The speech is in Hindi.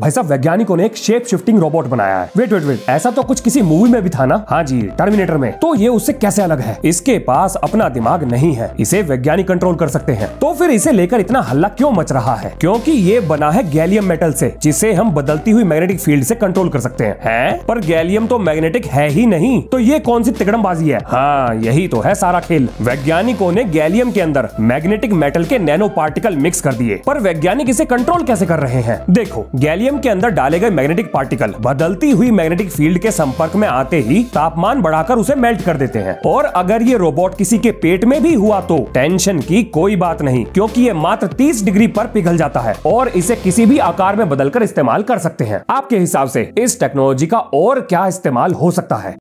भाई साहब, वैज्ञानिकों ने एक शेप शिफ्टिंग रोबोट बनाया है। वेट वेट वेट ऐसा तो कुछ किसी मूवी में भी था ना? हाँ जी टर्मिनेटर में। तो ये उससे कैसे अलग है? इसके पास अपना दिमाग नहीं है। इसे वैज्ञानिक कंट्रोल कर सकते हैं। तो फिर इसे लेकर इतना हल्ला क्यों मच रहा है? क्योंकि ये बना है गैलियम मेटल से, जिसे हम बदलती हुई मैग्नेटिक फ़ील्ड से कंट्रोल कर सकते हैं। है? पर गैलियम तो मैग्नेटिक है ही नहीं। तो ये कौन सी तिकड़मबाजी है? हाँ यही तो है सारा खेल। वैज्ञानिकों ने गैलियम के अंदर मैग्नेटिक मेटल के नैनो पार्टिकल मिक्स कर दिए। पर वैज्ञानिक इसे कंट्रोल कैसे कर रहे हैं? देखो गैलियम गैलियम के अंदर डाले गए मैग्नेटिक पार्टिकल बदलती हुई मैग्नेटिक फ़ील्ड के संपर्क में आते ही तापमान बढ़ाकर उसे मेल्ट कर देते हैं। और अगर ये रोबोट किसी के पेट में भी हुआ तो टेंशन की कोई बात नहीं, क्योंकि ये मात्र 30 डिग्री पर पिघल जाता है और इसे किसी भी आकार में बदलकर इस्तेमाल कर सकते हैं। आपके हिसाब से इस टेक्नोलॉजी का और क्या इस्तेमाल हो सकता है?